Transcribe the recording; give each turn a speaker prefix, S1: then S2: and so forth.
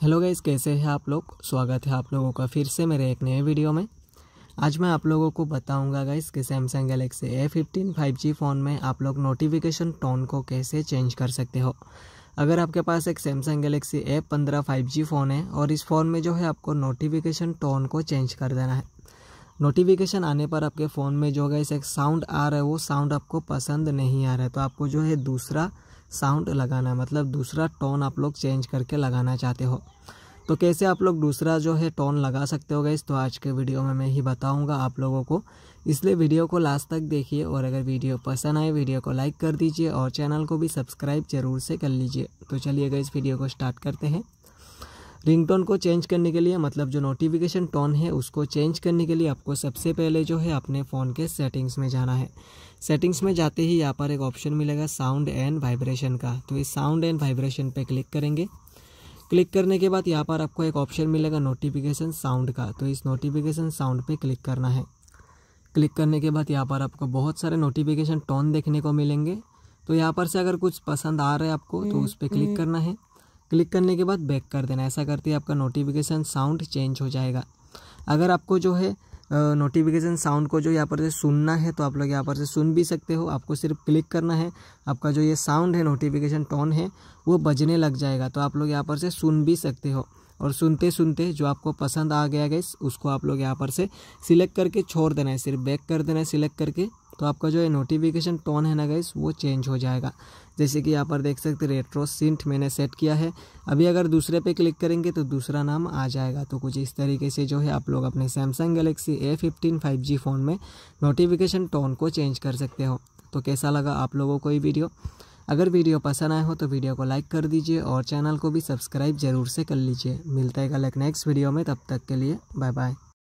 S1: Hello guys, कैसे हैं आप लोग? स्वागत है आप लोगों का फिर से मेरे एक नए वीडियो में। आज मैं आप लोगों को बताऊँगा गाइस कि Samsung Galaxy A fifteen five G phone में आप लोग नोटिफिकेशन टोन को कैसे चेंज कर सकते हो। अगर आपके पास एक सैमसंग गैलेक्सी ए पंद्रह फाइव जी फ़ोन है और इस फ़ोन में जो है आपको नोटिफिकेशन टोन को चेंज कर देना है। नोटिफिकेशन आने पर आपके फ़ोन में जो है एक साउंड आ रहा है, वो साउंड आपको पसंद नहीं आ रहा है तो आपको जो है दूसरा साउंड लगाना मतलब दूसरा टोन आप लोग चेंज करके लगाना चाहते हो। तो कैसे आप लोग दूसरा जो है टोन लगा सकते हो गैस तो आज के वीडियो में मैं ही बताऊँगा आप लोगों को। इसलिए वीडियो को लास्ट तक देखिए और अगर वीडियो पसंद आए वीडियो को लाइक कर दीजिए और चैनल को भी सब्सक्राइब ज़रूर से कर लीजिए। तो चलिए गई इस वीडियो को स्टार्ट करते हैं। रिंगटोन को चेंज करने के लिए मतलब जो नोटिफिकेशन टोन है उसको चेंज करने के लिए आपको सबसे पहले जो है अपने फ़ोन के सेटिंग्स में जाना है। सेटिंग्स में जाते ही यहाँ पर एक ऑप्शन मिलेगा साउंड एंड वाइब्रेशन का। तो इस साउंड एंड वाइब्रेशन पे क्लिक करेंगे। क्लिक करने के बाद यहाँ पर आपको एक ऑप्शन मिलेगा नोटिफिकेशन साउंड का। तो इस नोटिफिकेशन साउंड पे क्लिक करना है। क्लिक करने के बाद यहाँ पर आपको बहुत सारे नोटिफिकेशन टोन देखने को मिलेंगे। तो यहाँ पर से अगर कुछ पसंद आ रहा है आपको तो उस पर क्लिक करना है। क्लिक करने के बाद बैक कर देना। ऐसा करते ही आपका नोटिफिकेशन साउंड चेंज हो जाएगा। अगर आपको जो है नोटिफिकेशन साउंड को जो यहाँ पर से सुनना है तो आप लोग यहाँ पर से सुन भी सकते हो। आपको सिर्फ़ क्लिक करना है। आपका जो ये साउंड है नोटिफिकेशन टोन है, वो बजने लग जाएगा। तो आप लोग यहाँ पर से सुन भी सकते हो। और सुनते सुनते जो आपको पसंद आ गया गैस उसको आप लोग यहाँ पर से सिलेक्ट करके छोड़ देना है। सिर्फ़ बैक कर देना है सिलेक्ट करके। तो आपका जो है नोटिफिकेशन टोन है ना गैस वो चेंज हो जाएगा। जैसे कि यहाँ पर देख सकते रेट्रो सिंट मैंने सेट किया है। अभी अगर दूसरे पे क्लिक करेंगे तो दूसरा नाम आ जाएगा। तो कुछ इस तरीके से जो है आप लोग अपने Samsung Galaxy A fifteen five G phone में नोटिफिकेशन टोन को चेंज कर सकते हो। तो कैसा लगा आप लोगों को ये वीडियो? अगर वीडियो पसंद आए हो तो वीडियो को लाइक कर दीजिए और चैनल को भी सब्सक्राइब ज़रूर से कर लीजिए। मिलता है कल एक नेक्स्ट वीडियो में, तब तक के लिए बाय बाय